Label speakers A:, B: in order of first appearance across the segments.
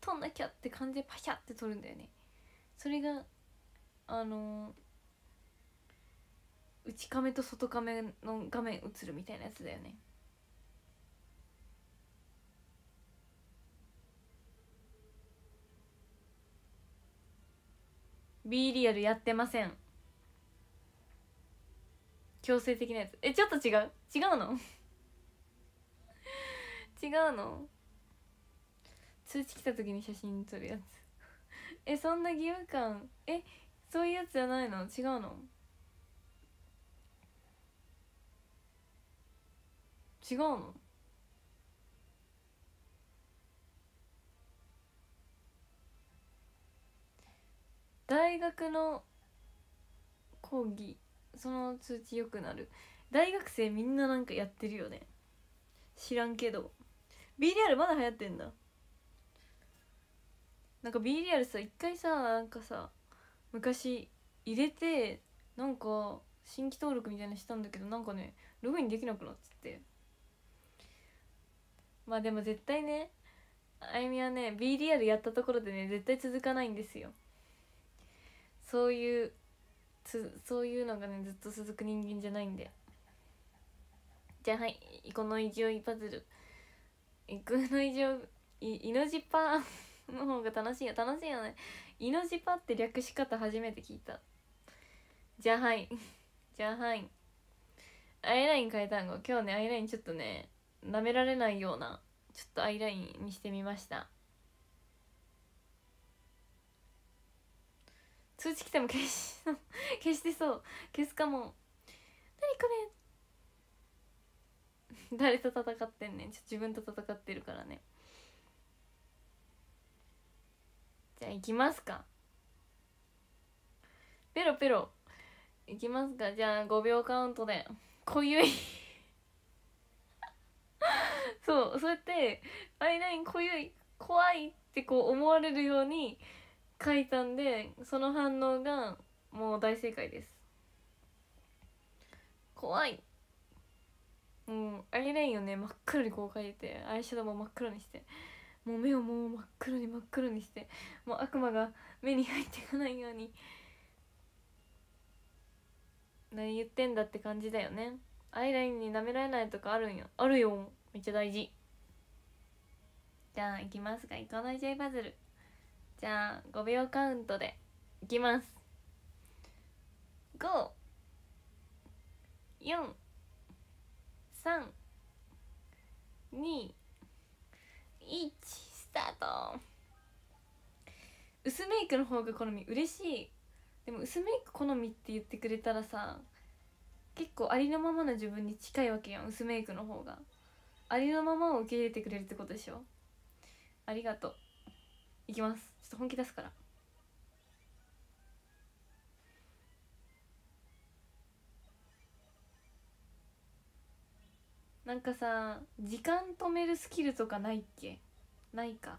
A: 撮んなきゃって感じでパシャって撮るんだよね。それがあの内カメと外カメの画面映るみたいなやつだよね。B リアルやってません。強制的なやつ。えちょっと違う？違うの？違うの？通知来た時に写真撮るやつ。えそんな義務感？えそういうやつじゃないの？違うの？違うの？大学の講義その通知よくなる。大学生みんななんかやってるよね。知らんけど。B リアルまだ流行ってんだ。なんか B リアルさ一回さなんかさ昔入れてなんか新規登録みたいなしたんだけどなんかねログインできなくなっつって。まあでも絶対ねあゆみはね B リアルやったところでね絶対続かないんですよ。そういうつそういうのがねずっと続く人間じゃないんで。じゃあはいこの異常パズル。この異常いイノジパの方が楽しいよ。楽しいよね。イノジパって略し方初めて聞いた。じゃあはいじゃあはいアイライン変えたんご。今日ねアイラインちょっとね舐められないようなちょっとアイラインにしてみました。通知来ても消し 消してそう。消すかも。何これ。誰と戦ってんねん。ちょっと自分と戦ってるからね。じゃあ行きますか。ペロペロ。いきますか。じゃあ5秒カウントで。濃ゆい。そうそうやってアイライン濃ゆい。怖いってこう思われるように書いたんでその反応がもう大正解です。怖い。もうアイラインをね真っ黒にこう描いてアイシャドウも真っ黒にして。もう目をもう真っ黒に真っ黒にしてもう悪魔が目に入っていかないように何言ってんだって感じだよね。アイラインに舐められないとかあるんよ。あるよ。めっちゃ大事。じゃあいきますか。いかない J パズル。じゃあ5秒カウントで。いきます。5 4 3 2 1スタート。薄メイクの方が好み嬉しい。でも薄メイク好みって言ってくれたらさ結構ありのままの自分に近いわけやん薄メイクの方が。ありのままを受け入れてくれるってことでしょ。ありがとう。いきます。ちょっと本気出すから。なんかさ時間止めるスキルとかないっけ？ないか。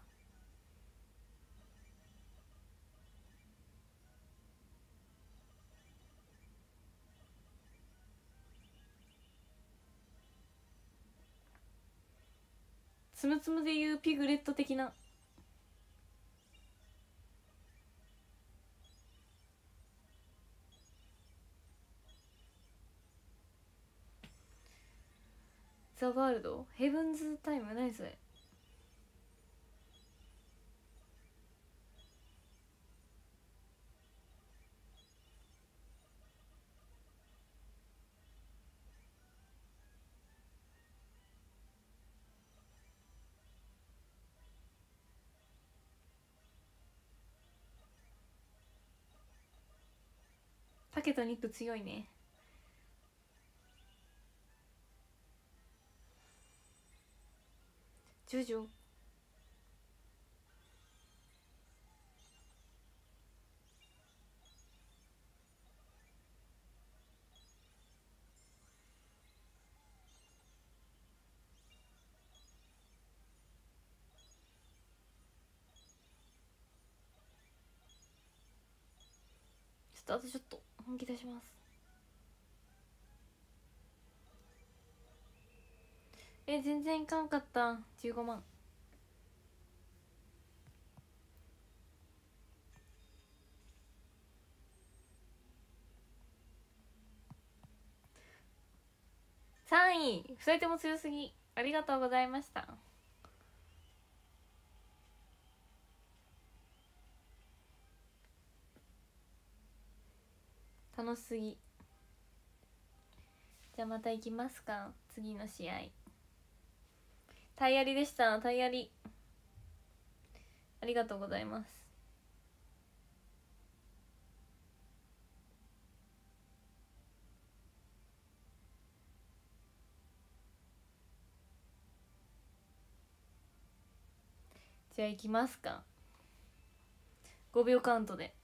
A: つむつむでいうピグレット的な。ザ・ワールド？ヘブンズ・タイム何それ？タケとニット強いね。ジョジョちょっとあとちょっと本気出します。え全然いかんかった。15万。3位。2人とも強すぎ。ありがとうございました。楽しすぎ。じゃあまた行きますか。次の試合。タイヤリでした。タイヤリ。ありがとうございます。じゃあ行きますか。5秒カウントで。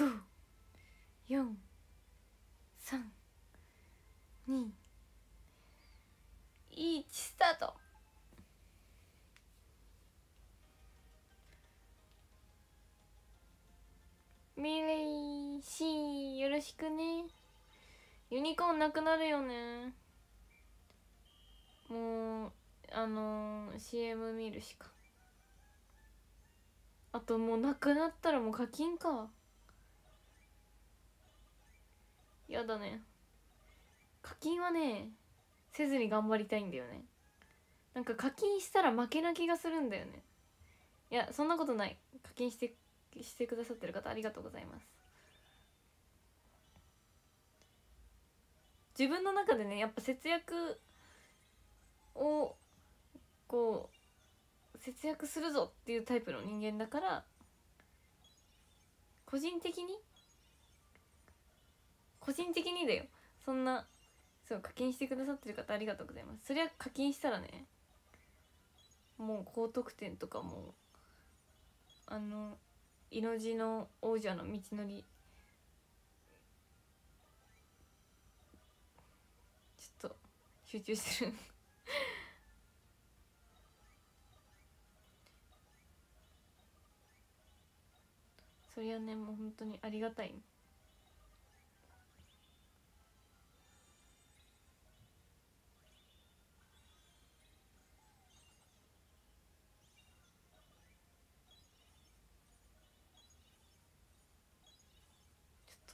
A: 5 4 3 2 1スタート。ミレイシーよろしくね。ユニコーンなくなるよね。もうあのー、CM 見るしか。あともうなくなったらもう課金か。やだね。課金はねせずに頑張りたいんだよね。なんか課金したら負けな気がするんだよね。いやそんなことない。課金してしてくださってる方ありがとうございます。自分の中でねやっぱ節約をこう節約するぞっていうタイプの人間だから個人的に個人的にだよ。そんなそう課金してくださってる方ありがとうございます。そりゃ課金したらねもう高得点とかもあの命の王者の道のりちょっと集中してる。そりゃねもう本当にありがたい。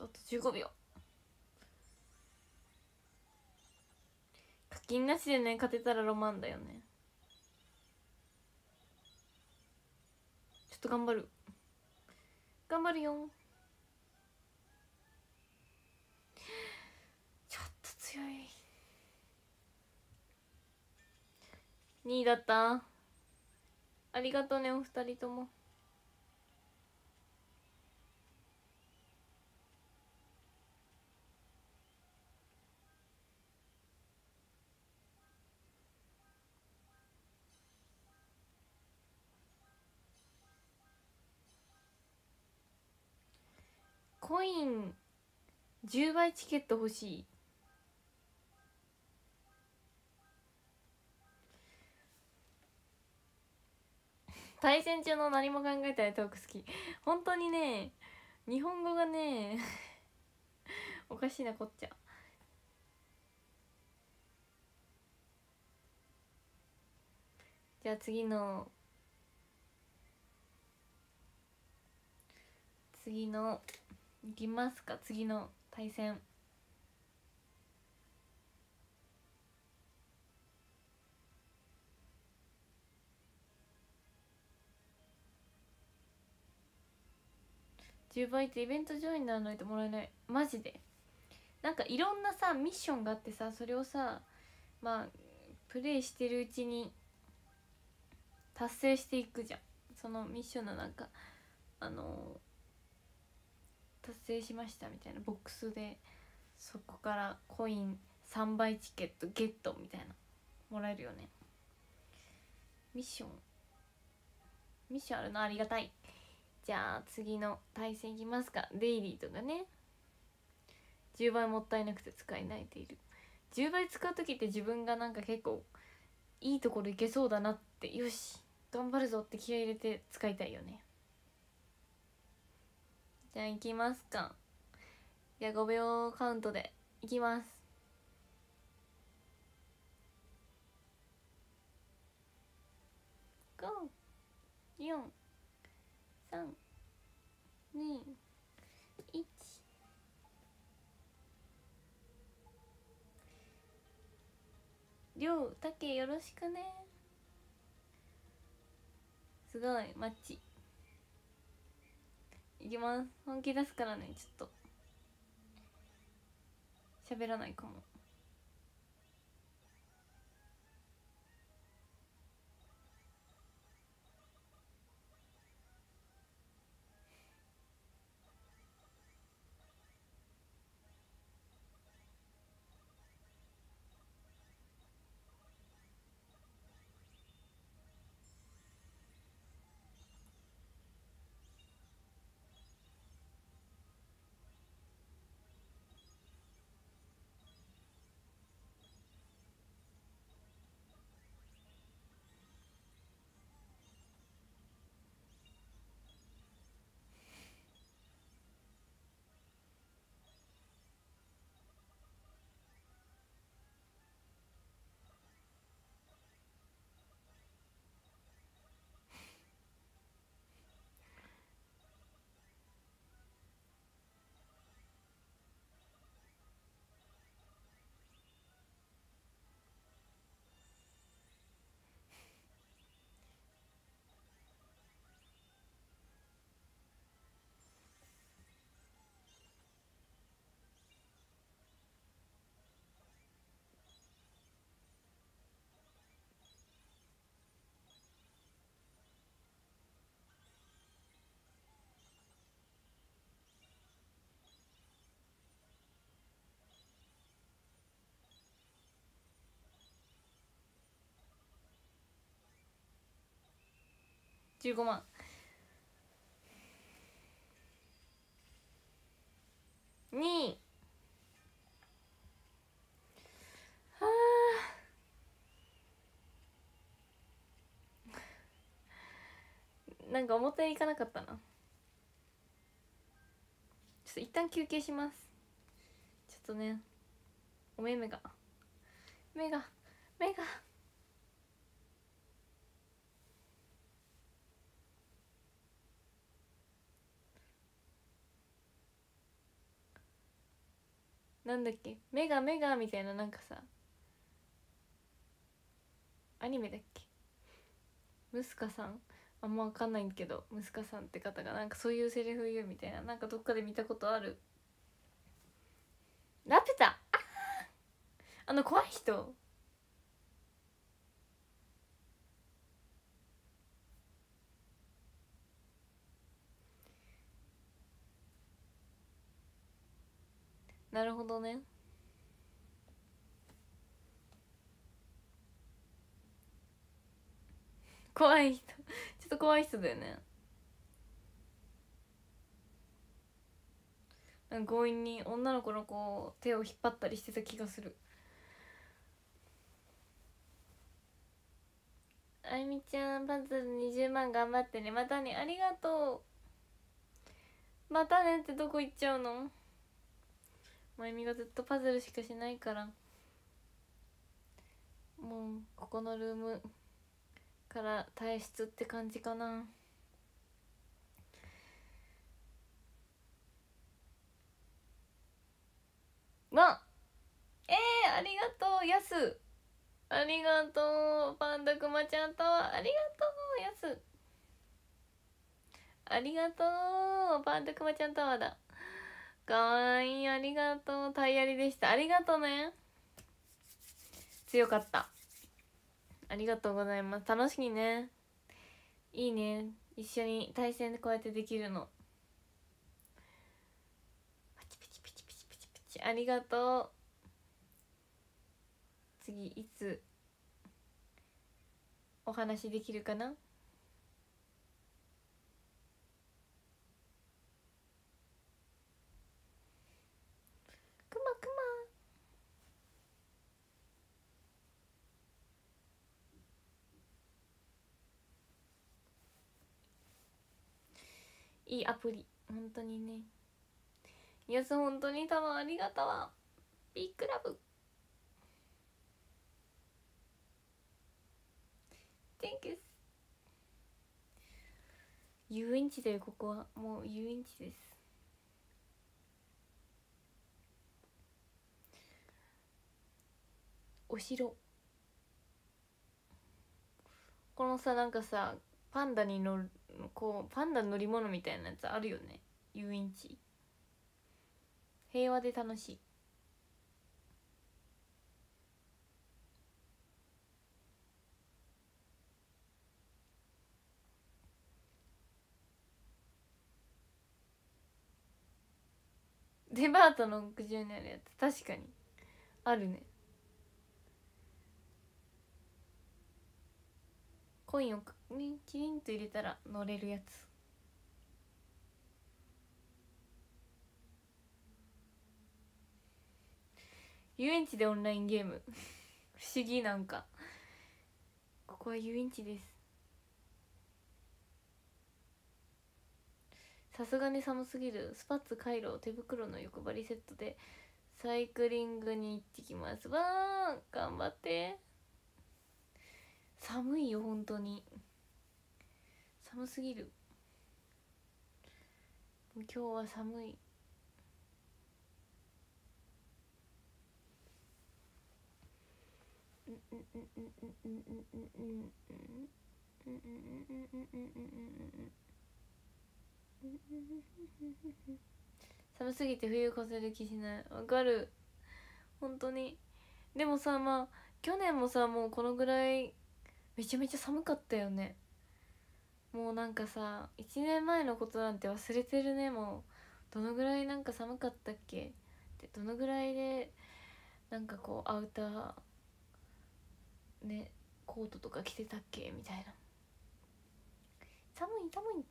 A: と15秒。課金なしでね勝てたらロマンだよね。ちょっと頑張る。頑張るよ。ちょっと強い。2位だった。ありがとうねお二人とも。コイン10倍チケット欲しい。対戦中の何も考えてないトーク好き。本当にね日本語がねおかしいなこっちゃ。じゃあ次の。次の。いきますか？次の対戦。10倍ってイベント上位にならないともらえない。マジで。なんかいろんなさミッションがあってさそれをさまあプレイしてるうちに達成していくじゃん。そのミッションのなんかあの達成しましたみたいなボックスでそこからコイン3倍チケットゲットみたいなもらえるよね。ミッション。ミッションあるのありがたい。じゃあ次の対戦いきますか。デイリーとかね。10倍もったいなくて使えないでいる10倍使う時って自分がなんか結構いいところいけそうだなってよし頑張るぞって気合い入れて使いたいよね。じゃあ行きますか。じゃあ5秒カウントでいきます。5 4 321りょうたけよろしくね。すごいマッチ。いきます。本気出すからねちょっと。喋らないかも。15万。2位はあ。なんか思ったよりいかなかったな。ちょっと一旦休憩します。ちょっとねお目目が。目が目が。なんだっけ？メガメガみたいななんかさ。アニメだっけ？ムスカさん？あんま分かんないんけどムスカさんって方がなんかそういうセリフ言うみたいな。なんかどっかで見たことある？ラピュタ！あの怖い人。なるほどね。怖い人。ちょっと怖い人だよね。強引に女の子のこう手を引っ張ったりしてた気がする。あゆみちゃんパズル20万頑張ってね。またね。ありがとう。またねってどこ行っちゃうの？まゆみがずっとパズルしかしないからもうここのルームから退出って感じかな。わえー、ありがとうやすありがとうパンダくまちゃんと。ありがとうやすありがとうパンダくまちゃんタワーだ。かわいい。ありがとう。タイヤリでした。ありがとうね。強かった。ありがとうございます。楽しいね。いいね。一緒に対戦でこうやってできるの。パチパチパチパチパチパチ。ありがとう。次いつお話できるかなくまくまいいアプリ。本当にね。いやそ本当に多分ありがとうわ。ビッグラブ。Thank you 遊園地だよここはもう遊園地です。お城。このさなんかさパンダに乗るこうパンダ乗り物みたいなやつあるよね遊園地。平和で楽しい。デパートの屋上にあるやつ確かに。あるね。コインをにキリンと入れたら乗れるやつ。遊園地でオンラインゲーム。不思議なんか。ここは遊園地です。さすがに寒すぎる。スパッツカイロ手袋の欲張りセットでサイクリングに行ってきます。わー頑張って。寒いよ本当に。寒すぎる。今日は寒い。うんうんうんうんうんうんうんうん寒すぎて冬越せる気しない。わかる。本当に。でもさまあ去年もさもうこのぐらいめちゃめちゃ寒かったよね。もうなんかさ1年前のことなんて忘れてるね。もうどのぐらいなんか寒かったっけ？でどのぐらいでなんかこうアウターねコートとか着てたっけ？みたいな。寒い寒い。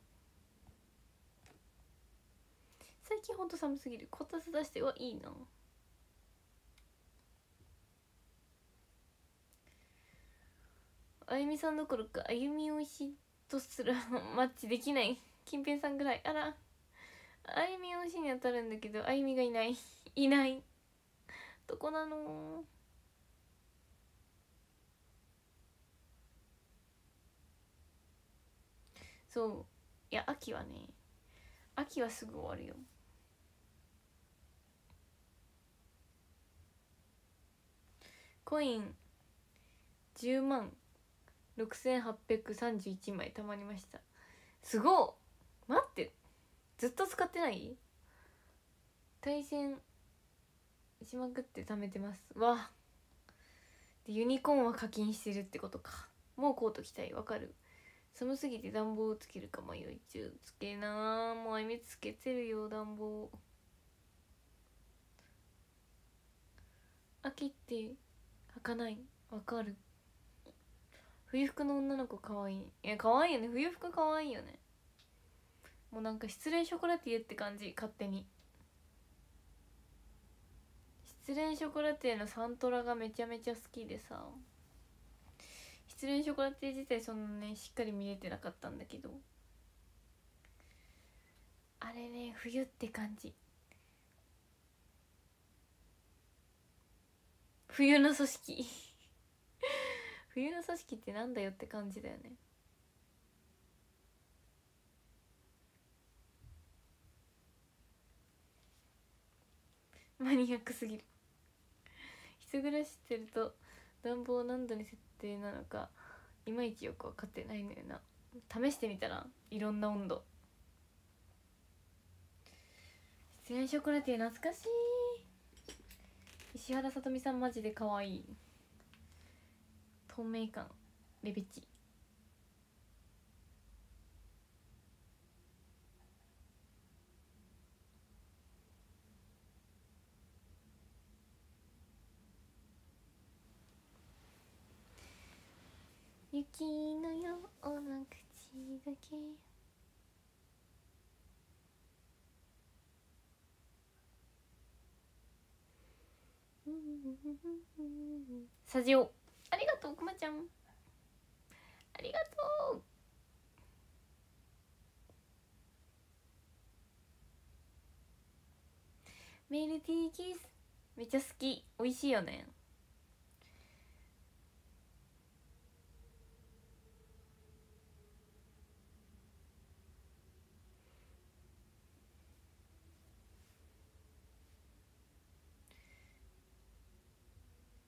A: 最近ほんと寒すぎる。こたつ出してはいいな。あゆみさんどころかあゆみおいしいとすらマッチできない。金平さんぐらい。あら。あゆみおいしに当たるんだけどあゆみがいない。いない。どこなの？そう。いや秋はね。秋はすぐ終わるよ。コイン。10万。6831枚たまりました。すごっ。待って。ずっと使ってない？対戦しまくって貯めてます。わでユニコーンは課金してるってことか。もうコート着たい。わかる。寒すぎて暖房つけるか迷い中。つけなもうあいみつけてるよ暖房。秋って履かない。わかる。冬服の女の子かわい。いいやかわいいよね。冬服かわいいよね。もうなんか失恋ショコラティエって感じ。勝手に。失恋ショコラティエのサントラがめちゃめちゃ好きでさ。失恋ショコラティエ自体そんなねしっかり見れてなかったんだけど。あれね冬って感じ。冬の組織。冬の組織ってなんだよって感じだよね。マニアックすぎる。人暮らししてると暖房何度に設定なのかいまいちよく分かってないのよな。試してみたらいろんな温度。失恋ショコラティエ懐かしい。石原さとみさんマジで可愛い。透明感。レベチ。雪のような口だけ。スタジオとうくまちゃん。ありがとう。メルティーキス。めっちゃ好き。美味しいよね。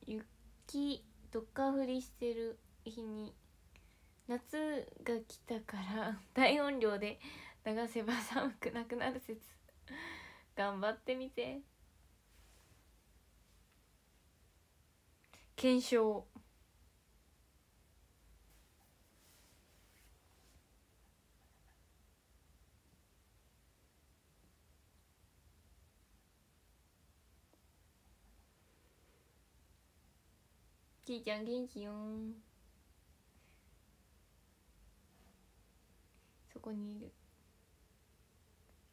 A: 雪どっかふりしてる日に夏が来たから 大音量で流せば寒くなくなる説頑張ってみて。検証。きーちゃん元気よそこにいる。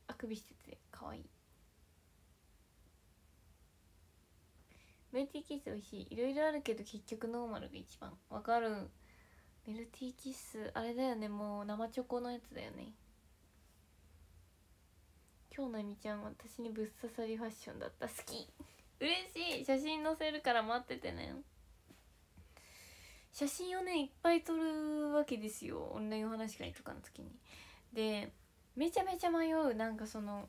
A: あくびしててかわい。いメルティーキッス美味しい。いろいろあるけど結局ノーマルが一番。わかる。メルティーキッスあれだよね。もう生チョコのやつだよね。今日のえみちゃん私にぶっ刺さりファッションだった。好き。嬉しい。写真載せるから待っててね。写真をねいっぱい撮るわけですよ。オンラインお話会とかの時に。でめちゃめちゃ迷う。なんかその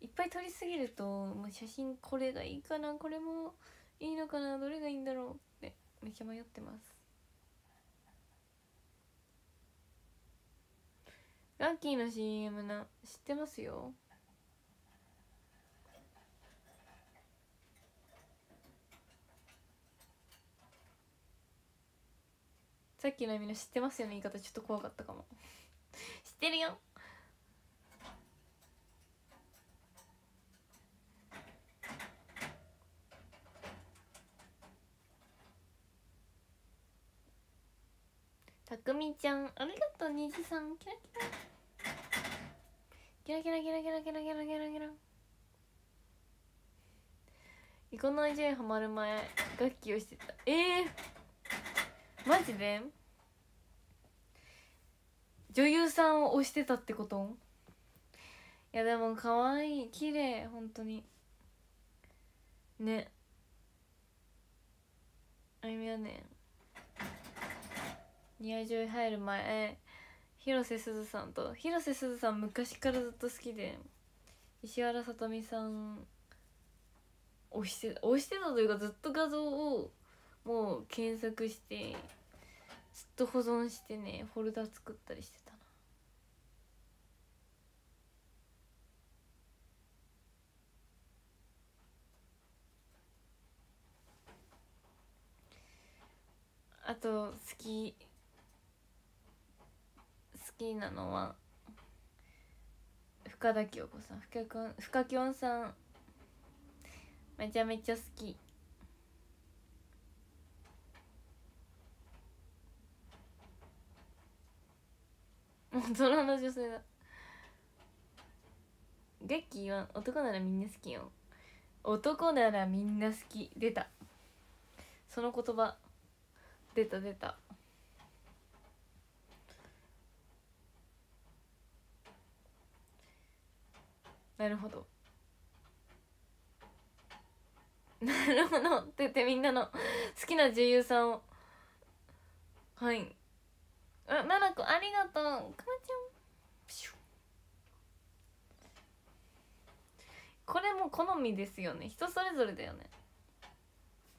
A: いっぱい撮りすぎるともう写真これがいいかなこれもいいのかなどれがいいんだろうってめっちゃ迷ってます。ラッキーの CM な知ってますよ？さっきのみんな知ってますよね言い方ちょっと怖かったかも。知ってるよ。たくみちゃんありがとう虹さん。キラキラ。キラキラキラキラキラキラキラキラ。イコの J ハマる前。楽器をしてた。ええー。マジで？女優さんを推してたってこと？いやでも可愛い綺麗本当に。ね。あゆみはね。似合い女入る前。広瀬すずさんと。広瀬すずさん昔からずっと好きで。石原さとみさん推して推してたというかずっと画像をもう検索してずっと保存してねフォルダ作ったりしてたなあと好き好きなのは深田恭子さん深きょんさん。めちゃめちゃ好き。大人の女性だ。ゲッキーは男ならみんな好きよ。男ならみんな好き。出た。その言葉。出た出た。なるほど。なるほど。って言ってみんなの好きな女優さんを。はい。ななこありがとう。かまちゃん。これも好みですよね。人それぞれだよね。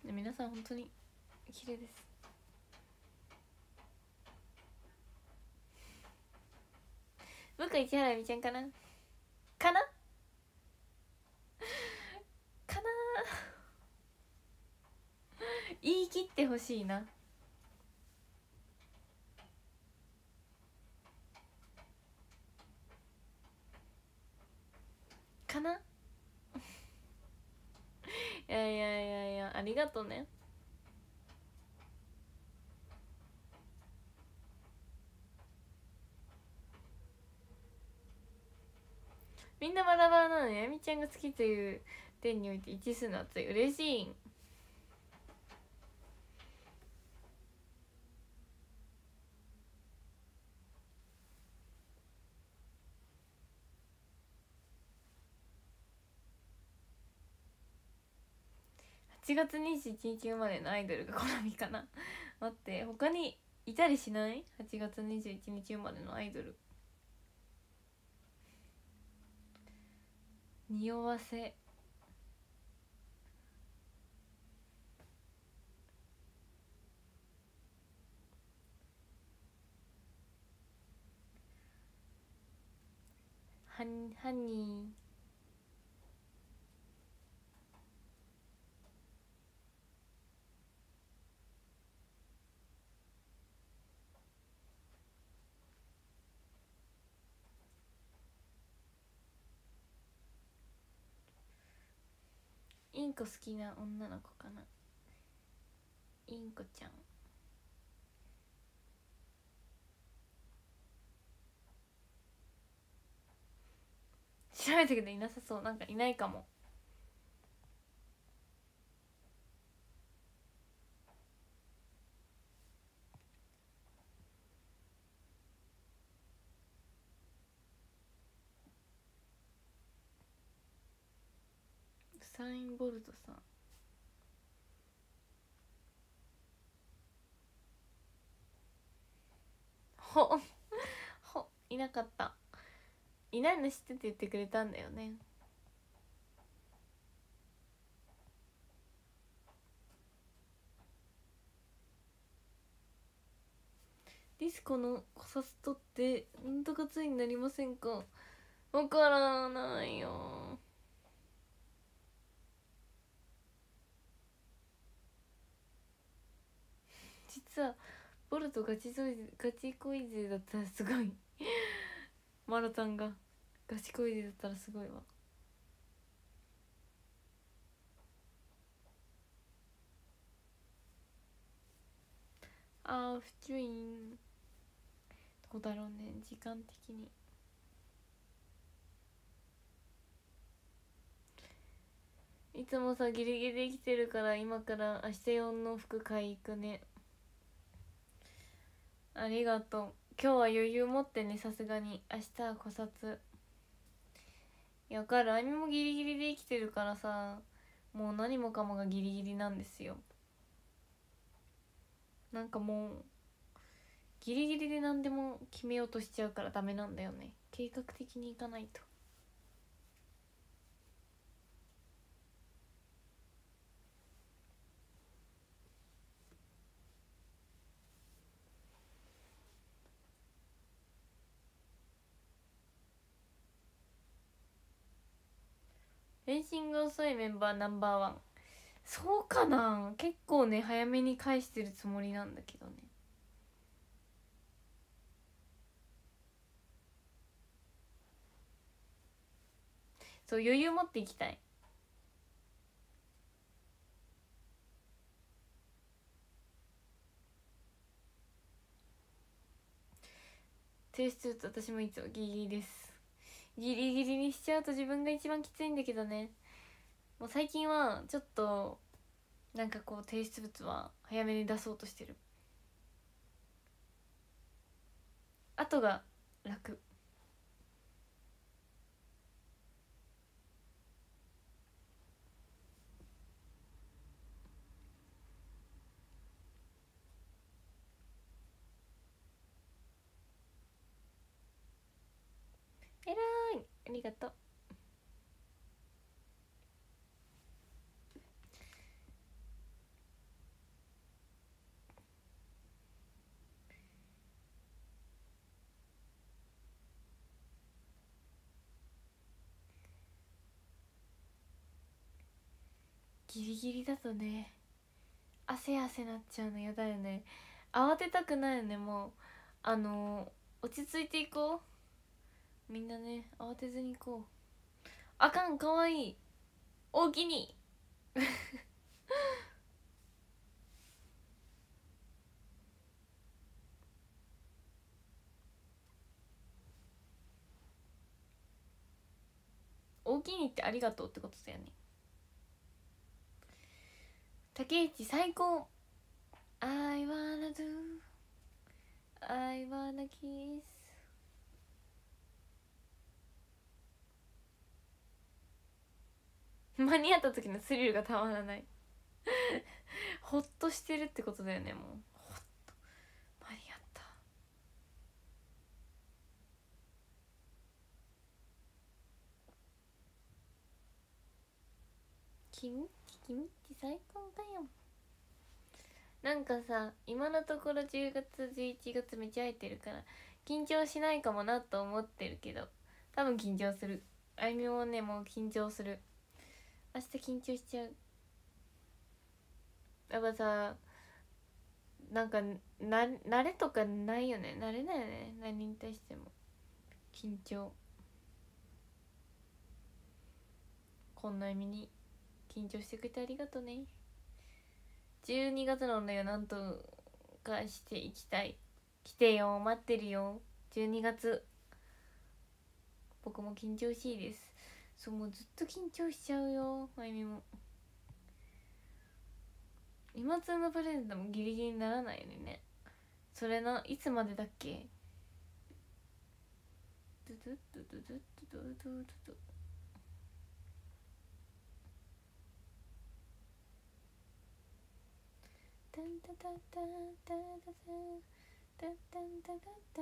A: 皆さん本当に綺麗です。僕市原美ちゃんかな？かな？かな 言い切ってほしいな。かな？いやいやいやいやありがとうね。みんなバラバラなの？にあみちゃんが好きという点において一致するのは嬉しい。7月21日生まれのアイドルが好みかな。待って他にいたりしない ?8 月21日生まれのアイドル。匂わせ。ハニー。インコ好きな女の子かな。インコちゃん。調べたけどいなさそう。なんかいないかもウサイン・ボルトさん。ほ ほいなかった。いないの知ってて言ってくれたんだよね。ディスコのコサストってなんとかついになりませんか？わからないよ。実はボルトガチゾイガチ恋勢だったらすごい。マロタンがガチ恋勢だったらすごいわ。あー普通院どこだろうね。時間的に。いつもさギリギリできてるから今から明日用の服買い行くね。ありがとう。今日は余裕持ってねさすがに。明日は古札いやわかる。あみもギリギリで生きてるからさもう何もかもがギリギリなんですよ。なんかもうギリギリで何でも決めようとしちゃうからダメなんだよね。計画的にいかないと。レンシング遅いメンバーナンバーワン。そうかな。結構ね早めに返してるつもりなんだけどね。そう余裕持っていきたい。提出私もいつもギリギリです。ギリギリにしちゃうと自分が一番きついんだけどね。もう最近はちょっとなんかこう提出物は早めに出そうとしてる。後が楽。えらい。ありがとう。ギリギリだとね汗汗なっちゃうの嫌だよね。慌てたくないよねもう。あのー、落ち着いていこう。みんなね慌てずに行こう。あかんかわいい。大きに。大きにってありがとうってことだよね。竹内最高。I wanna do I wanna kiss 間に合った時のスリルがたまらない。ほっとしてるってことだよねもう。ほっと。間に合った。君？君？って最高だよ。なんかさ今のところ10月11月めっちゃ空いてるから緊張しないかもなと思ってるけど多分緊張する。あいみょんねもう緊張する。明日緊張しちゃう。やっぱさなんかな慣れとかないよね。慣れないよね。何に対しても。緊張。こんな意味に。緊張してくれてありがとうね12月なのよ。なんとかしていきたい。来てよ。待ってるよ。12月。僕も緊張しいです。そうもうずっと緊張しちゃうよまゆみも。今通のプレゼントもギリギリにならないよね。それないつまでだっけ？ドゥドゥドゥドゥドゥドゥドゥドゥタンタタタタタタタタタタタ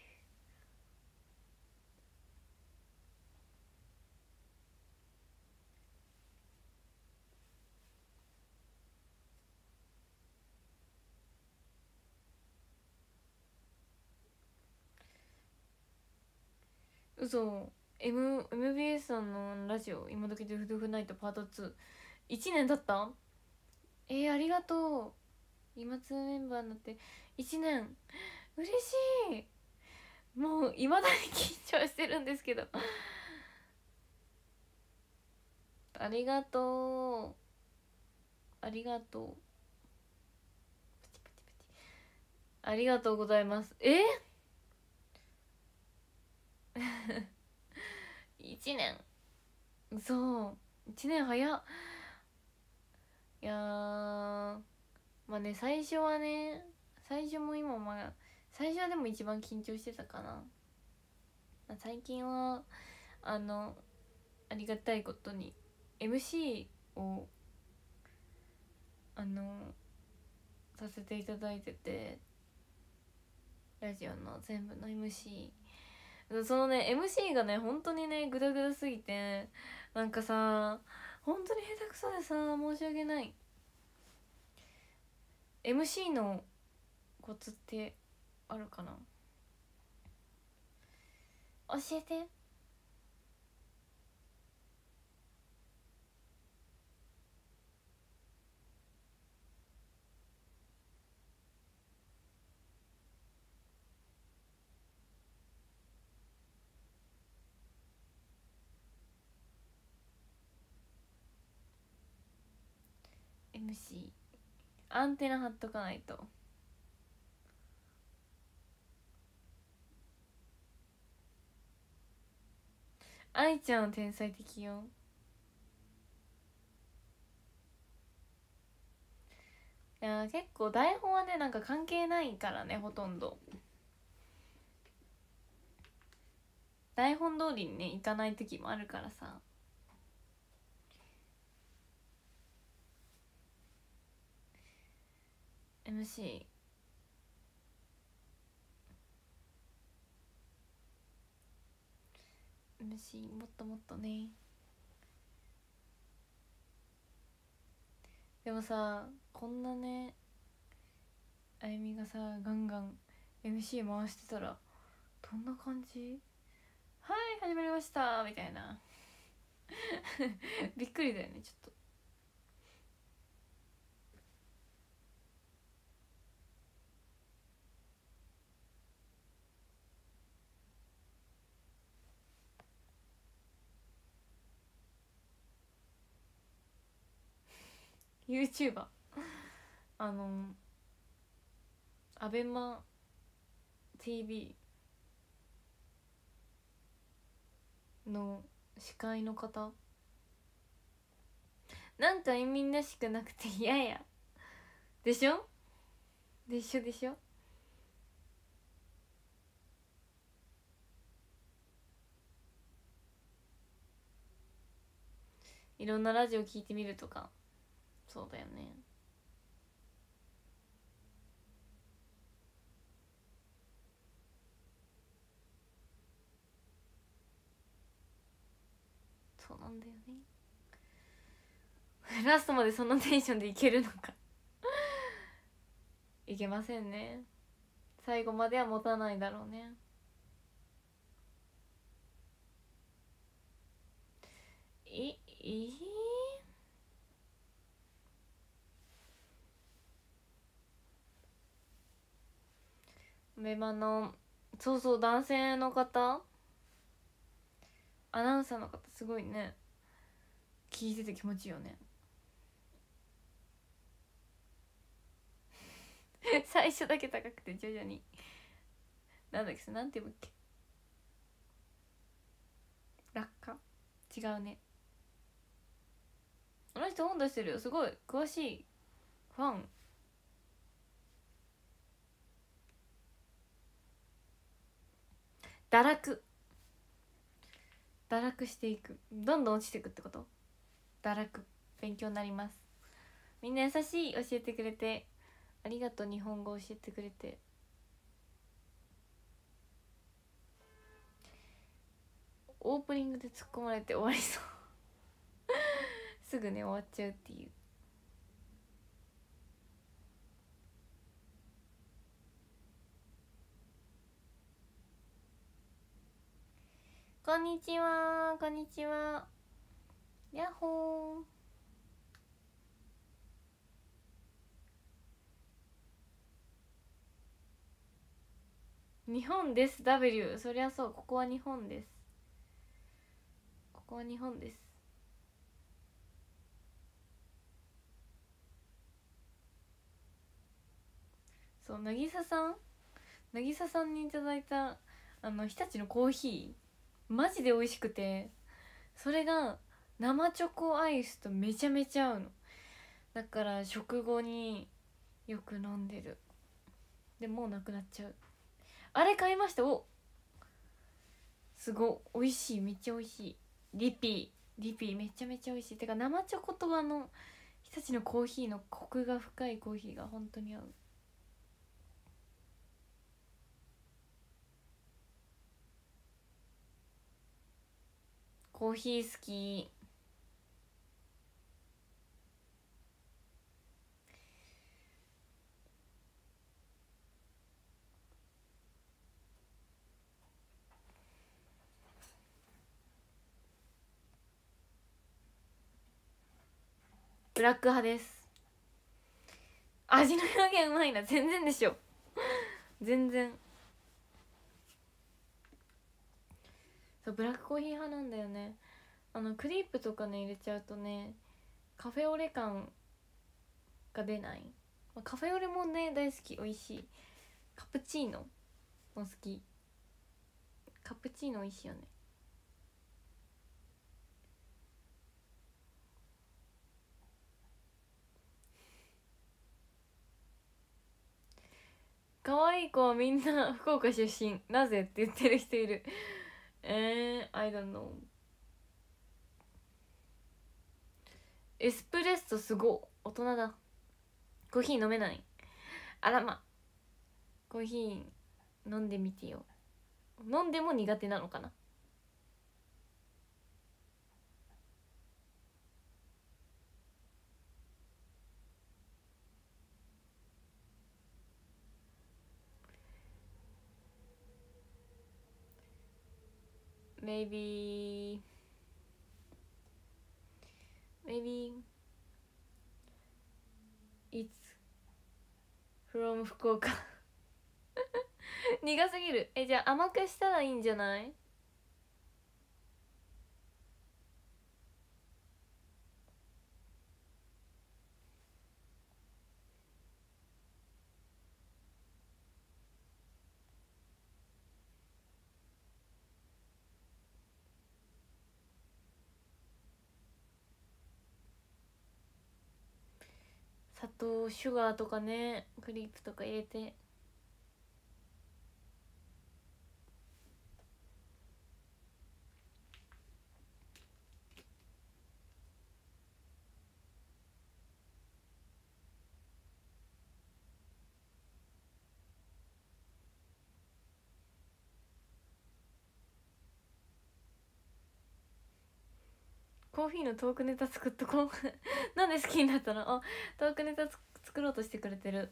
A: 嘘 M MBS さんのラジオ今時ドゥフドゥフナイトパート21年経った？えー、ありがとう。今2メンバーになって。1年。嬉しい。もういまだに緊張してるんですけど。ありがとう。ありがとう。ありがとうございます。え？1年。そう。1年早っ。いやまあね最初はね最初も今まあ最初はでも一番緊張してたかな、まあ、最近はあのありがたいことに MC をあのさせていただいててラジオの全部の MC そのね MC がね本当にねグダグダすぎてなんかさ本当に下手くそでさ申し訳ない。MC のコツってあるかな？教えて。MC アンテナ張っとかないと。愛ちゃん天才的よ。いや結構台本はねなんか関係ないからねほとんど。台本通りにねいかない時もあるからさ。MC もっともっとね。でもさこんなねあゆみがさガンガン MC 回してたらどんな感じはい始まりましたみたいな。びっくりだよねちょっと。YouTuber あのアベマ TV の司会の方。なんか意味なしくなくて嫌や。でしょ？でしょ？でしょ？いろんなラジオ聞いてみるとか。そうだよね。そうなんだよね。ラストまでそのテンションでいけるのか。いけませんね。最後までは持たないだろうね。いいいメマのそうそう男性の方？アナウンサーの方すごいね。聞いてて気持ちいいよね。最初だけ高くて徐々に。なんだっけなんて言うっけ？落下？違うね。あの人本出してるよ。すごい。詳しい。ファン。堕落。堕落していく。どんどん落ちていくってこと？堕落。勉強になります。みんな優しい。教えてくれて。ありがとう。日本語教えてくれて。オープニングで突っ込まれて終わりそう。すぐね終わっちゃうっていう。こんにちはこんにちは。やっほー。日本です W そりゃそうここは日本です。ここは日本です。そう渚さん？渚さんにいただいたあの日立のコーヒー。マジで美味しくてそれが生チョコアイスとめちゃめちゃ合うの。だから食後によく飲んでる。でもうなくなっちゃう。あれ買いました？おすごい。美味しい。めっちゃ美味しい。リピー。リピー。めちゃめちゃ美味しい。てか生チョコとあの挽きたてのコーヒーのコクが深いコーヒーが本当に合う。コーヒー好き。ブラック派です。味の表現うまいな。全然でしょ。全然。そうブラックコーヒー派なんだよね。あのクリープとかね入れちゃうとねカフェオレ感が出ない、まあ、カフェオレもね大好き。美味しい。カプチーノも好き。カプチーノ美味しいよね。可愛い子はみんな福岡出身。なぜ？って言ってる人いる。えー、I don't know エスプレッソすご大人だ。コーヒー飲めない。あらま。コーヒー飲んでみてよ。飲んでも苦手なのかな。Maybe maybe it's from 福岡 苦すぎる。えじゃあ甘くしたらいいんじゃない？とシュガーとかねクリープとか入れてコーヒーのトークネタ作っとこう。なんで好きになったの？あトークネタ作ろうとしてくれてる。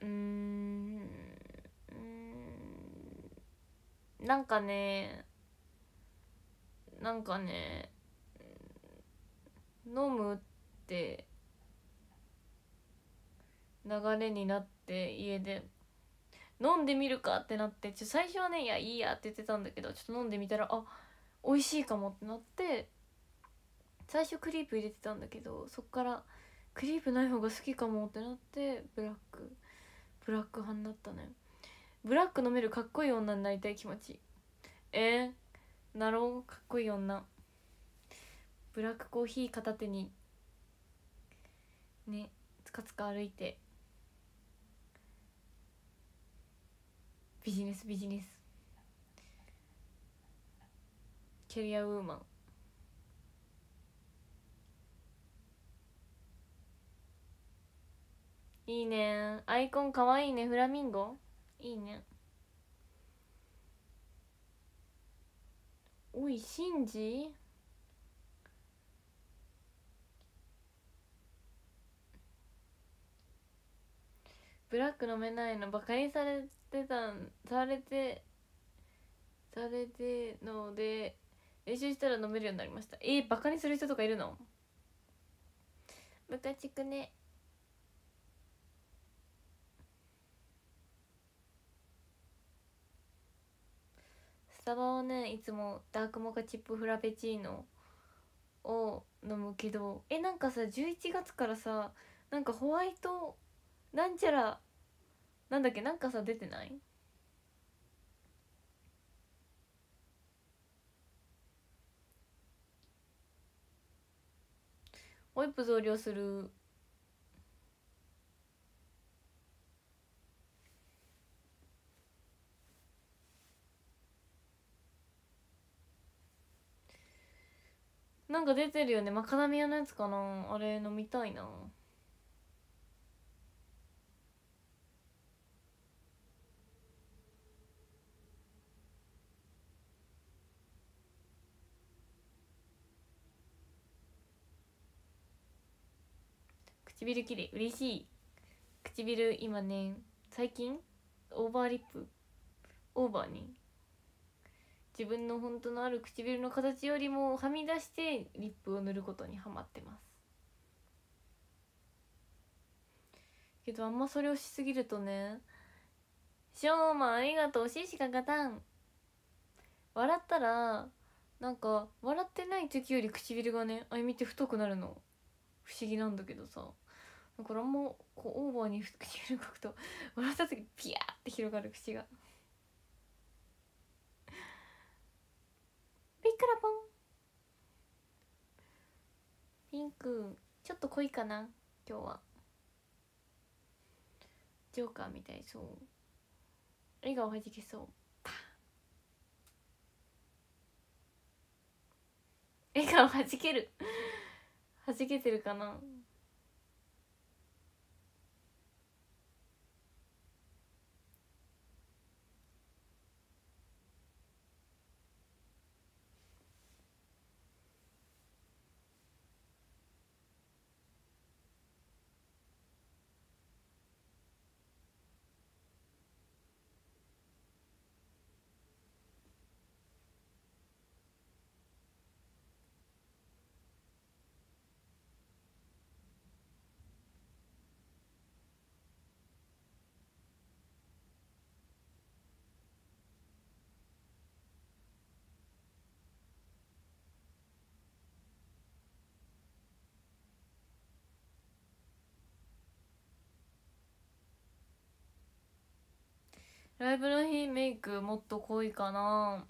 A: うん。うーん。なんかね。なんかね。飲むって流れになって家で。飲んでみるかってなってちょ最初はねいやいいやって言ってたんだけどちょっと飲んでみたらあ美味しいかもってなって最初クリープ入れてたんだけどそっからクリープない方が好きかもってなってブラックブラック派になったねブラック飲めるかっこいい女になりたい気持ち。えー、なろう？かっこいい女。ブラックコーヒー片手にねつかつか歩いて。ビジネスビジネス。キャリアウーマン。いいね。アイコンかわいいね。フラミンゴ？いいね。おいシンジ？ブラック飲めないのバカにされてたんされてされてので練習したら飲めるようになりました。えー、バカにする人とかいるの？ムカチクね。スタバをねいつもダークモカチップフラペチーノを飲むけどえなんかさ11月からさなんかホワイトなんちゃらなんだっけ？なんかさ出てない？ホイップ増量する。なんか出てるよね。マカダミアのやつかな。あれ飲みたいな。唇きれい嬉しい。唇今ね最近オーバーリップ。オーバーに自分の本当のある唇の形よりもはみ出してリップを塗ることにはまってます。けどあんまそれをしすぎるとねしょうまありがとうししかがたん笑ったらなんか笑ってない時より唇がねあいみって太くなるの。不思議なんだけどさ。だからあんまこうオーバーに唇描くと笑った時ピヤーって広がる口が。ピックラポン。ピンクちょっと濃いかな今日は。ジョーカーみたいそう。笑顔はじけそう。笑顔はじける。はじけてるかな。ライブの日メイクもっと濃いかな。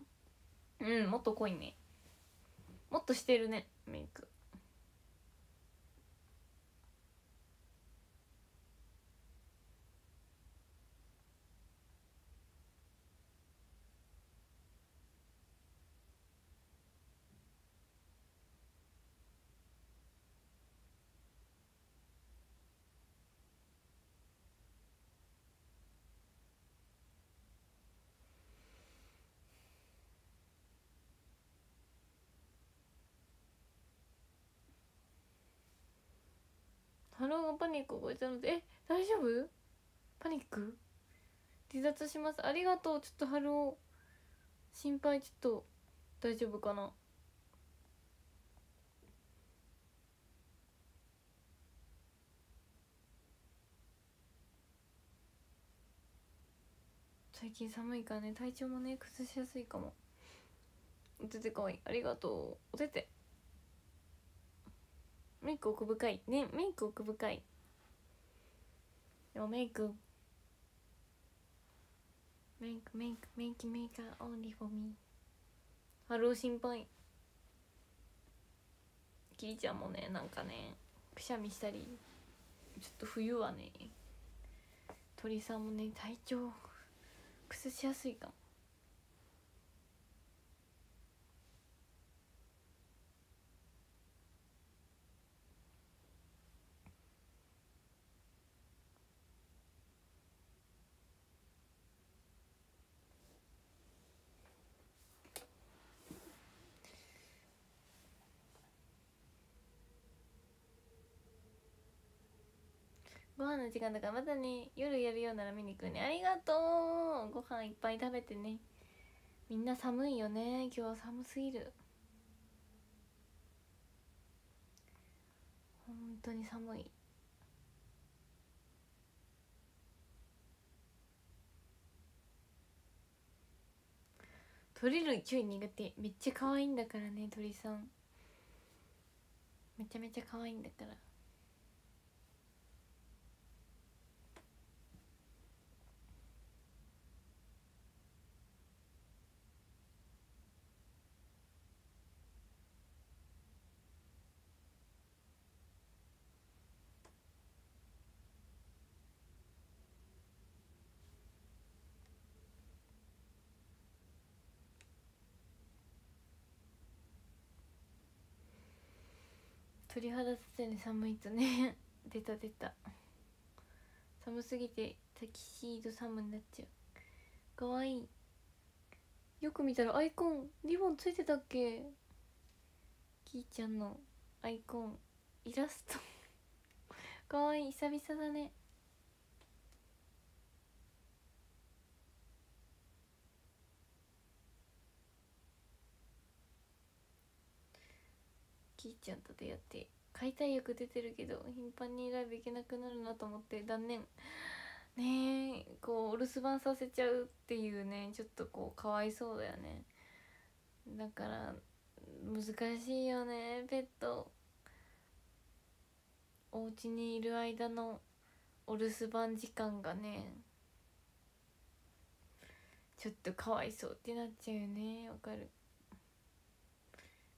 A: うんもっと濃いね。もっとしてるねメイク。ハローがパニックを起こしたのでえ大丈夫？パニック？離脱します。ありがとう。ちょっとハロー。心配。ちょっと大丈夫かな？最近寒いからね。体調もね崩しやすいかも。おててかわいい。ありがとう。おてて。メイク奥深い。ねメイク奥深い。でもメイク。メイクメイクメイクメイク only for me。ハロー心配。キリちゃんもねなんかねくしゃみしたり。ちょっと冬はね鳥さんもね体調崩しやすいかも。ご飯の時間だからまたね夜やるようなら見に行くね。ありがとう。ご飯いっぱい食べてね。みんな寒いよね。今日寒すぎる。本当に寒い。鳥類ちょい苦手。めっちゃ可愛いんだからね鳥さん。めちゃめちゃ可愛いんだから。鳥肌立てね寒いとね。出た出た。寒すぎてタキシード寒になっちゃう。かわい。いよく見たらアイコン。リボンついてたっけ？キーちゃんのアイコン。イラスト。かわいい。久々だね。キーちゃんと出会って解体役出てるけど頻繁にライブ行けなくなるなと思って断念。ねえこうお留守番させちゃうっていうねちょっとこうかわいそうだよね。だから難しいよねペットお家にいる間のお留守番時間がねちょっとかわいそうってなっちゃうよねわかる。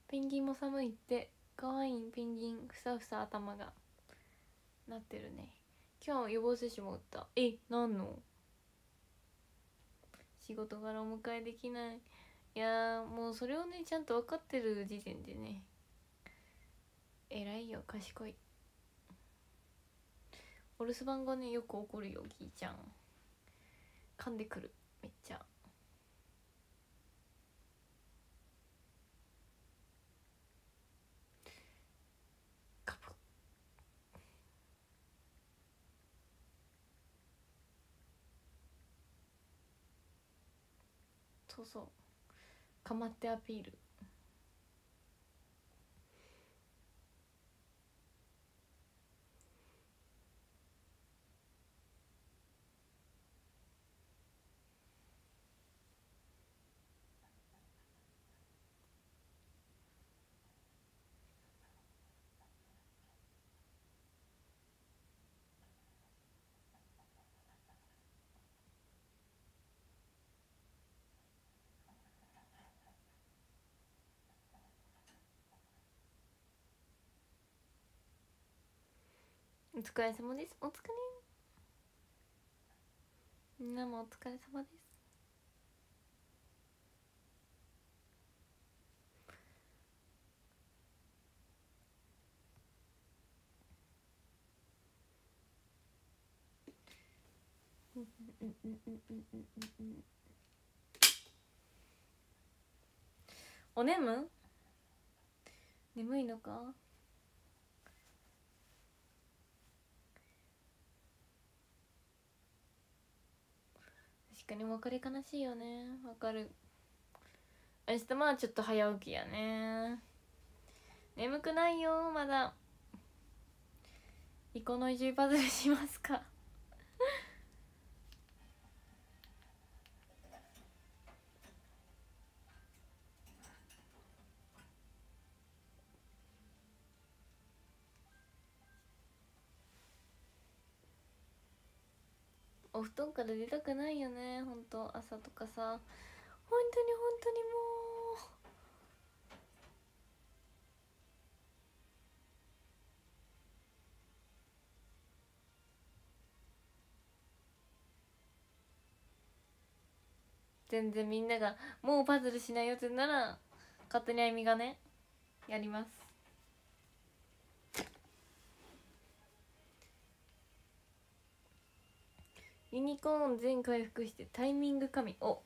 A: ペンギンも寒いって。かわいペンギンふさふさ頭がなってるね。今日予防接種も打った。え何の？仕事柄お迎えできない。いやもうそれをねちゃんと分かってる時点でね。偉いよ賢い。お留守番がねよく起こるよキーちゃん。噛んでくる。めっちゃ。そうかまってアピール。お疲れ様です。お疲れ。みんなもお疲れ様です。おねむ眠いのか？かに別れ悲しいよね。わかる。明日まあちょっと早起きやね。眠くないよまだ。イコの移住パズルしますか？お布団から出たくないよねほんと朝とかさ。本当に本当にもう。全然みんなが「もうパズルしないよ」ってなら勝手にあゆみがねやります。ユニコーン全回復してタイミング神。お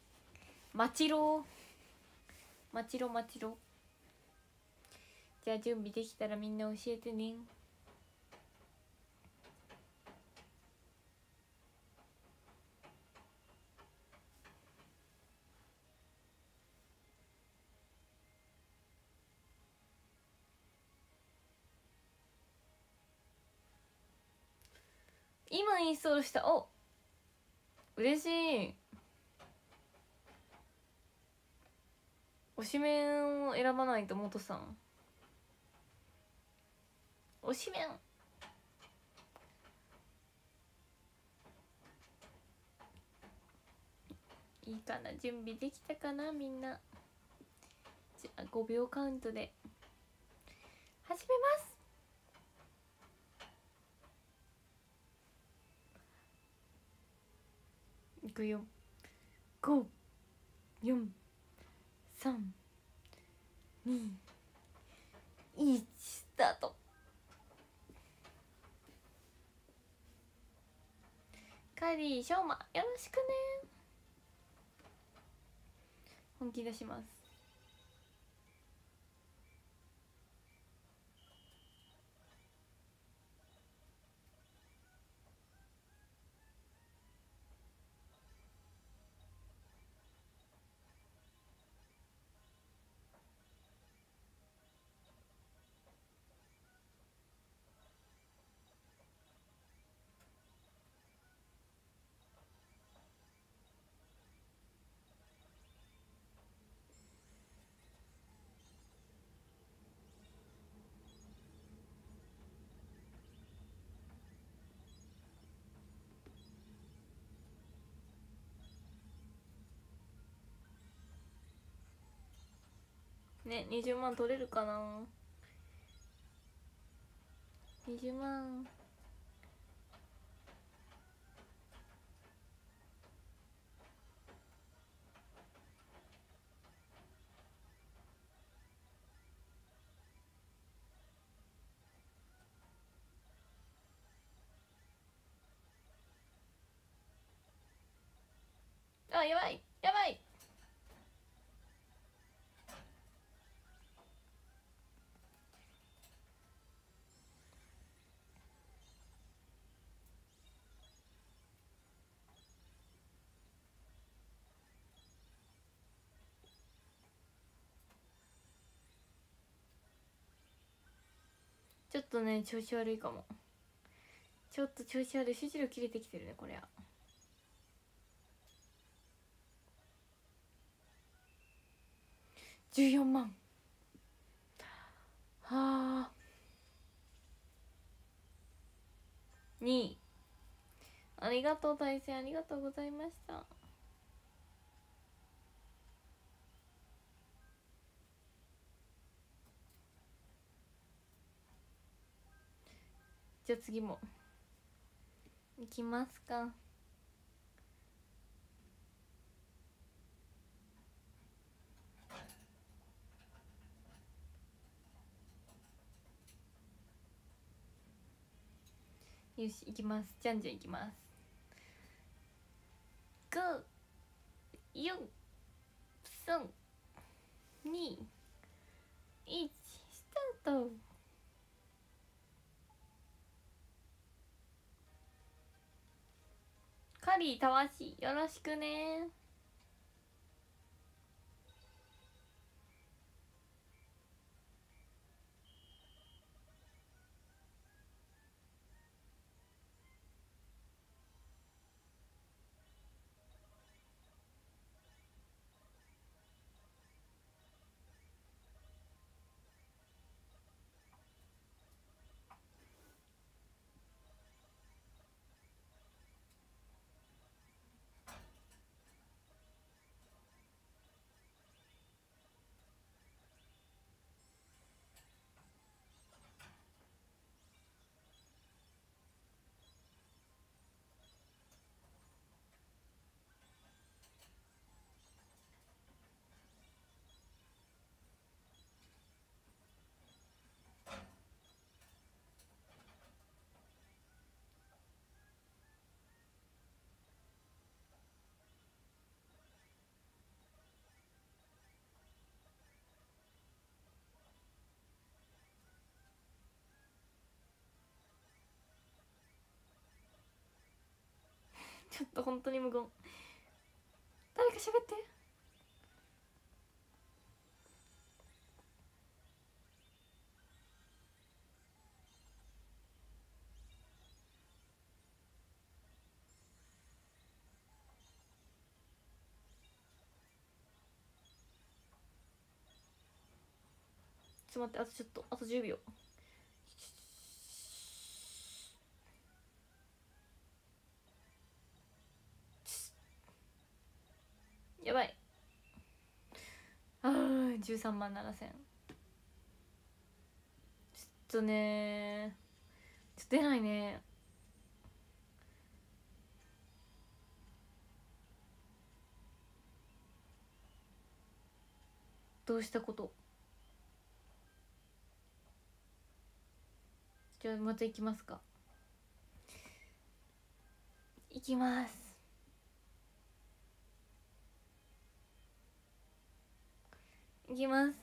A: 待ちろ待ちろ待ちろ。じゃあ準備できたらみんな教えてね。今インストールした。お嬉しい。推しメンを選ばないと元さん。推しメン。いいかな。準備できたかなみんな。じゃあ5秒カウントで。始めます。いくよ。5 4 3 2 1スタート。カリーしょうまよろしくね。本気出します。ね20万取れるかな？20万。あやばいやばい。ちょっとね調子悪いかも。ちょっと調子悪い。集中力切れてきてるねこれは14万。はあ。2位ありがとう対戦ありがとうございました。じゃあ次も。いきますか。よしいきます。じゃんじゃんいきます。5 4 3 2 1スタート。カリーたわしよろしくね。ちょっと本当に無言。誰か喋って。ちょっと待ってあとちょっとあと10秒やばいあー13万7千。ちょっとねちょっと出ないね。どうしたこと？じゃあまた行きますか。行きます。いきます。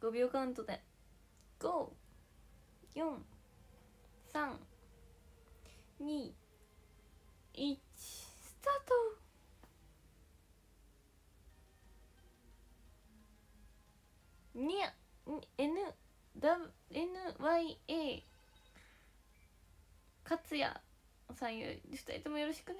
A: 5秒カウントで。54321スタート。にゃ NWNYA 勝也さんよ2人ともよろしくね。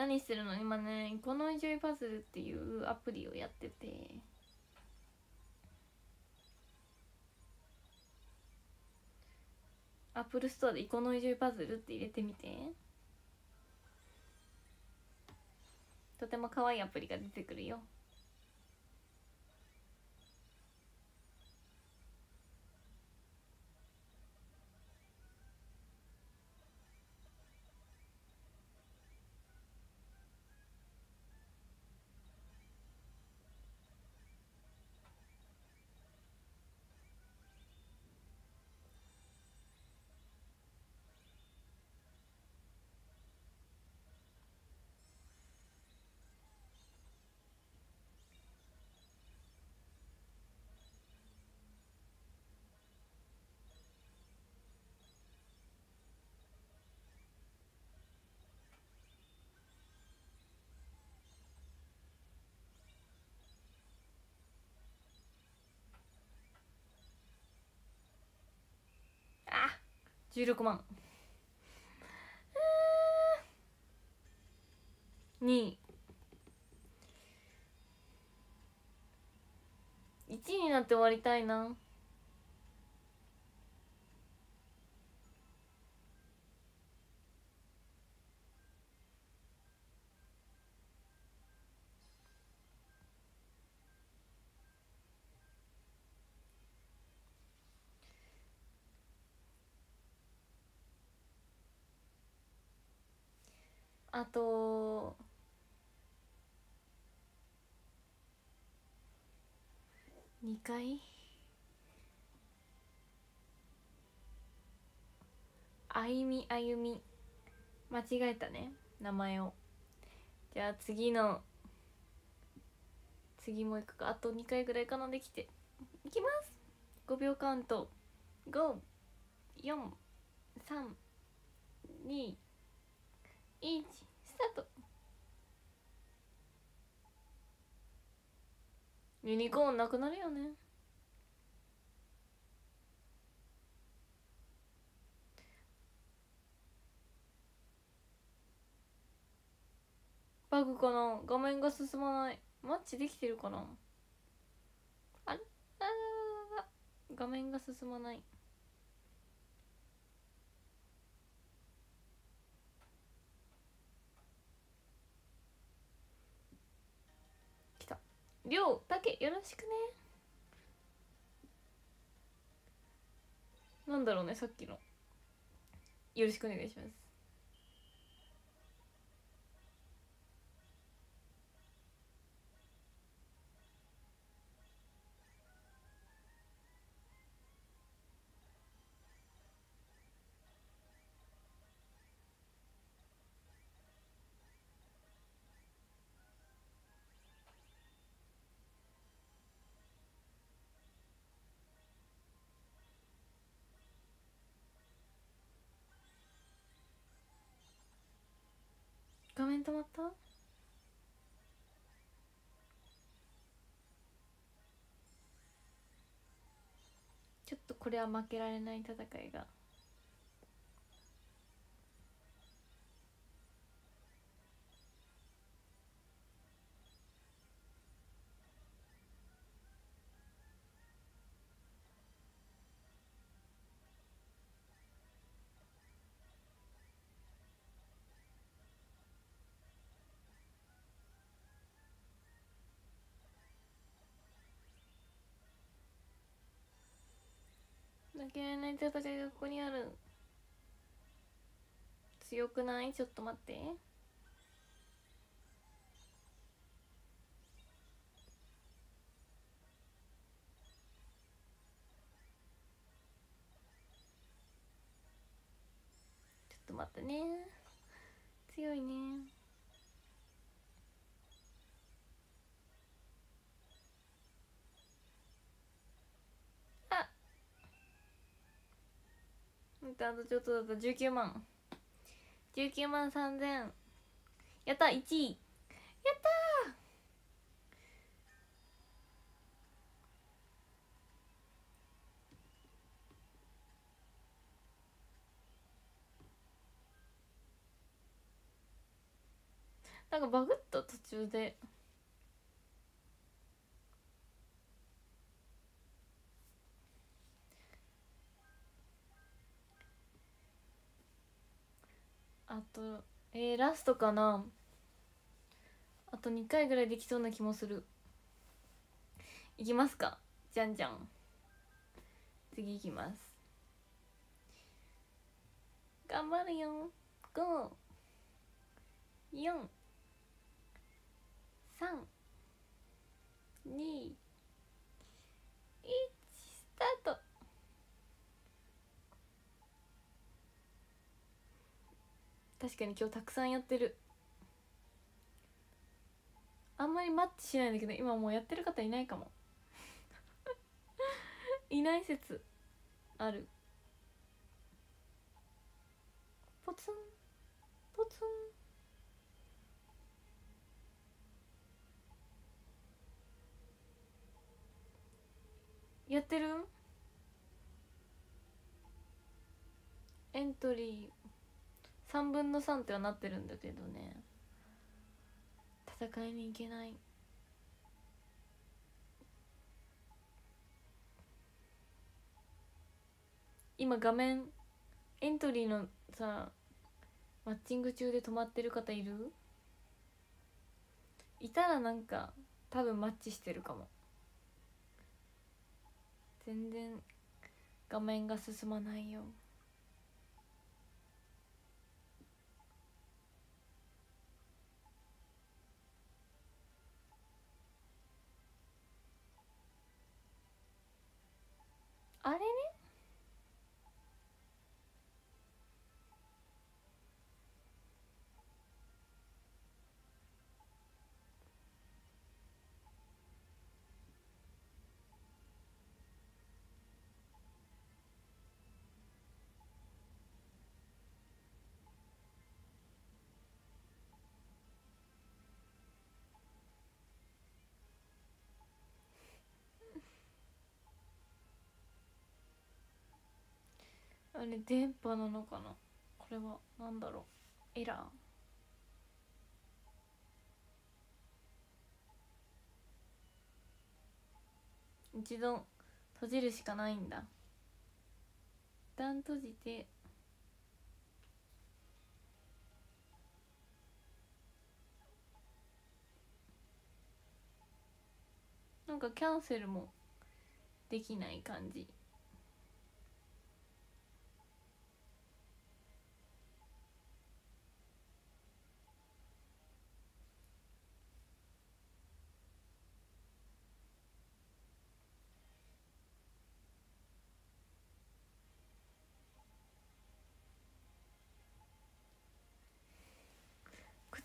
A: 何してるの？今ねこのジョイパズルっていうアプリをやってて。アップルストアで「イコノイジョイパズル」って入れてみて。とても可愛いアプリが出てくるよあ16万。2 1位になって終わりたいな。あと2回？あゆみあゆみ。間違えたね名前を。じゃあ次の次もう一個か。あと2回ぐらいかなできて。いきます。5秒カウント。54321タートユニコーンなくなるよね。バグかな？画面が進まない。マッチできてるかな？あれあ画面が進まない。りょうだけよろしくね。なんだろうねさっきの。よろしくお願いします。メントまった？ちょっとこれは負けられない戦いが。負けられない戦いがここにある。強くない？ちょっと待って。ちょっと待ってね。強いね。あとちょっとだった19万。19万3000やった1位。やったなんかバグった途中で。あとえー、ラストかな。あと2回ぐらいできそうな気もする。いきますか。じゃんじゃん。次いきます。頑張るよ。5 4 3 2 1スタート。確かに今日たくさんやってる。あんまりマッチしないんだけど今もうやってる方いないかも。いない説ある。ポツン。ポツン。やってる？エントリー。3分の3ってはなってるんだけどね。戦いに行けない。今画面エントリーのさマッチング中で止まってる方いる？いたらなんか多分マッチしてるかも。全然画面が進まないよ。あれね。あれ電波なのかな？これは。何だろう。エラー。一度閉じるしかないんだ。一旦閉じて。なんかキャンセルもできない感じ。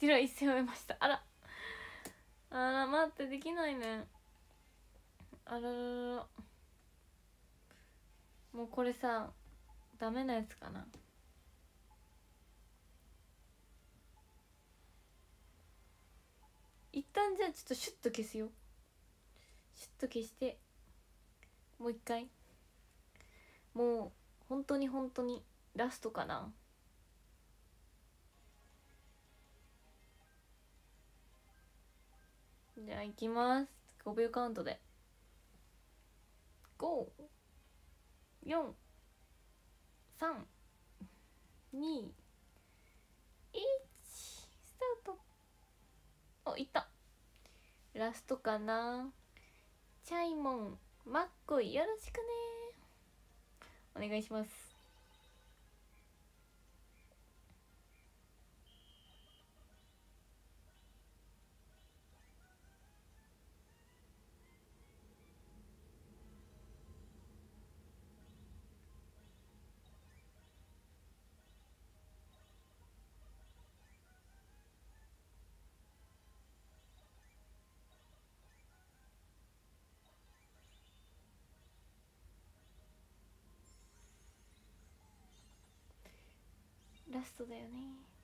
A: こちら一戦終えました。あら。あら待ってできないね。あららら。もうこれさダメなやつかな。一旦じゃあちょっとシュッと消すよ。シュッと消して。もう一回。もう本当に本当にラストかな。じゃあ行きます。5秒カウントで。5 4 3 2 1スタート。おいった。ラストかな。チャイモンマッコイよろしくね。お願いしますラストだよね。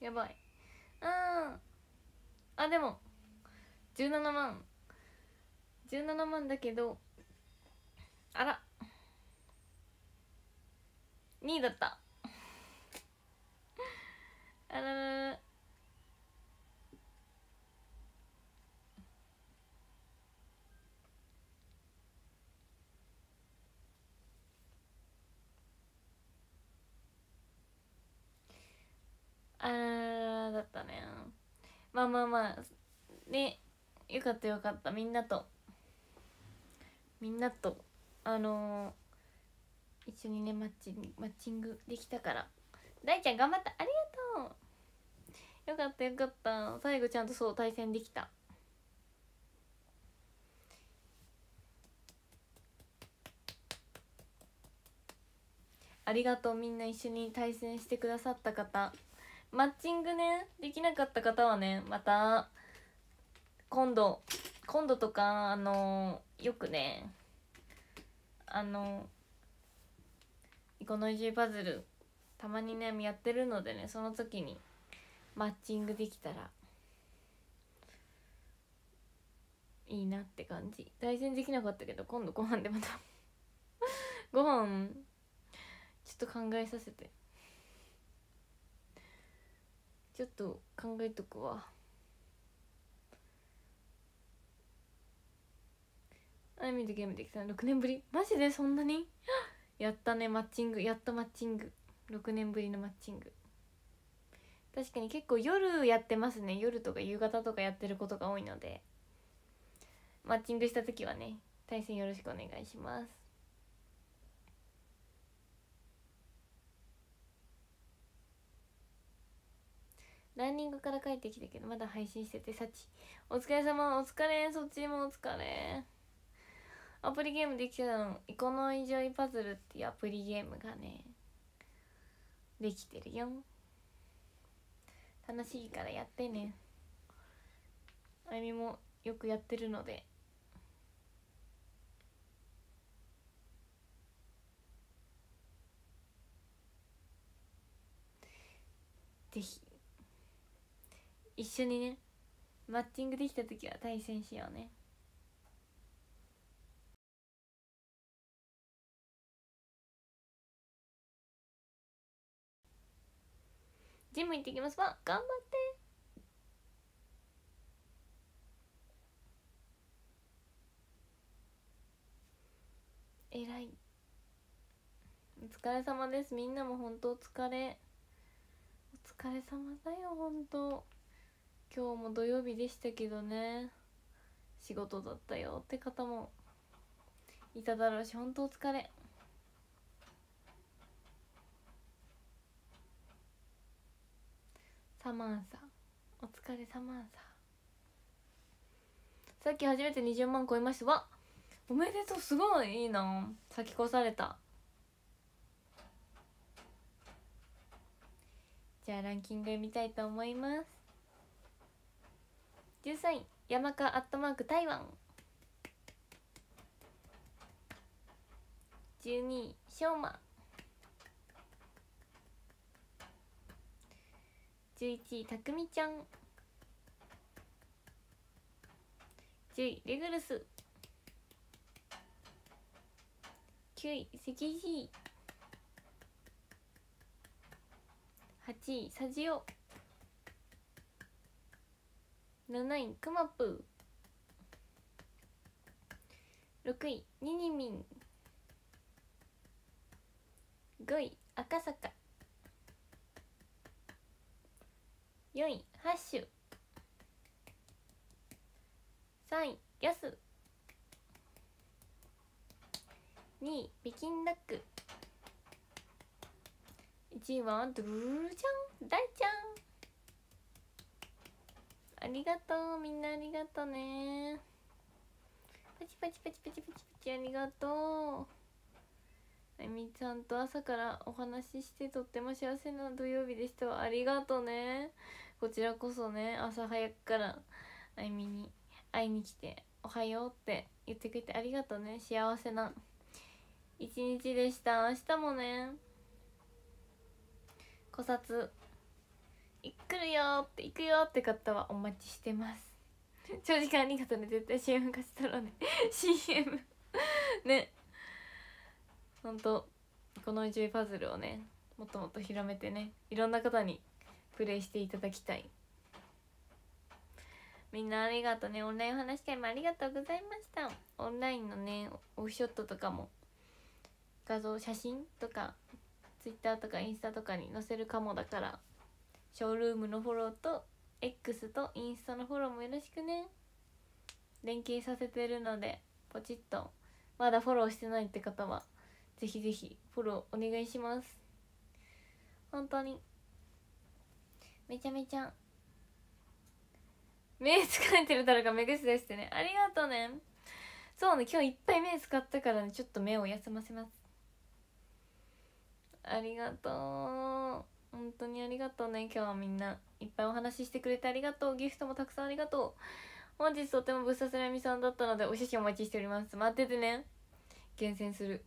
A: やばい。うん。あでも17万。17万だけどあら。2位だった。あららら。あらだったね。まあまあまあねよかったよかった。みんなと。みんなと。あのー、一緒にねマッチマッチングできたから。大ちゃん頑張った。ありがとう。よかったよかった。最後ちゃんとそう対戦できた。ありがとう。みんな一緒に対戦してくださった方。マッチングねできなかった方はねまた今度今度とかあのよくねあのこの移パズルたまにねやってるのでねその時にマッチングできたらいいなって感じ。対戦できなかったけど今度ご飯でまたご飯ちょっと考えさせて。ちょっと考えとくわ。アニメでゲームできたの。6年ぶり。マジで？そんなに？やったね。マッチング。やっとマッチング。6年ぶりのマッチング。確かに結構夜やってますね。夜とか夕方とかやってることが多いので。マッチングした時はね対戦よろしくお願いします。ランニングから帰ってきたけどまだ配信しててさちお疲れ様。お疲れそっちもお疲れ。アプリゲームできたの「イコノイジョイパズル」っていうアプリゲームがねできてるよ。楽しいからやってね。あゆみもよくやってるので。ぜひ一緒にねマッチングできた時は対戦しようね。ジム行ってきます。わ頑張って。えらい。お疲れ様です。みんなも本当お疲れ。お疲れ様だよ本当。今日も土曜日でしたけどね。仕事だったよって方もいただろうし本当お疲れ。サマンサ。お疲れサマンサ。さっき初めて20万超えました。わおめでとう。すごい。いいな。先越された。じゃあランキング見たいと思います。13位山川アットマーク台湾。12位しょうま11位たくみちゃん。10位レグルス。9位赤字8位サジオ。7位クマプー。6位ニニミン5位赤坂。4位ハッシュ3位ヤス2位北京ダック。1位はドゥルちゃん大ちゃん。ありがとうみんなありがとうね。パチパチパチパチパチパチありがとう。あゆみちゃんと朝からお話ししてとっても幸せな土曜日でした。ありがとうね。こちらこそね朝早くからあいみに会いに来て「おはよう」って言ってくれてありがとうね。幸せな一日でした。明日もね考察来るよって行くよって方はお待ちしてます。長時間ありがとうね絶対 CM 貸したろうね CM ね。ほんとこの一パズルをねもっともっと広めてねいろんな方にプレイしていただきたい。みんなありがとうね。オンラインお話し会もありがとうございました。オンラインのねオフショットとかも画像写真とかツイッターとかインスタとかに載せるかもだから。ショールームのフォローと X とインスタのフォローもよろしくね。連携させてるのでポチッと。まだフォローしてないって方はぜひぜひフォローお願いします。本当に。めちゃめちゃ。目疲れてる誰か目薬ですってね。ありがとうね。そうね今日いっぱい目使ったからねちょっと目を休ませます。ありがとう。本当にありがとうね今日はみんな。いっぱいお話ししてくれてありがとう。ギフトもたくさんありがとう。本日とてもぶっ刺されみさんだったのでお写真お待ちしております。待っててね。厳選する。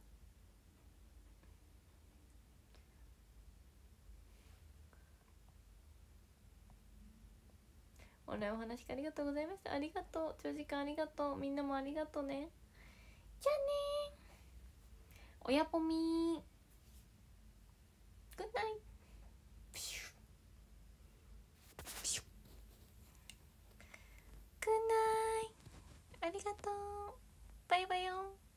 A: オンラインお話ありがとうございました。ありがとう。長時間ありがとう。みんなもありがとうね。じゃあねおやぽみくない。ありがとう。バイバイよ。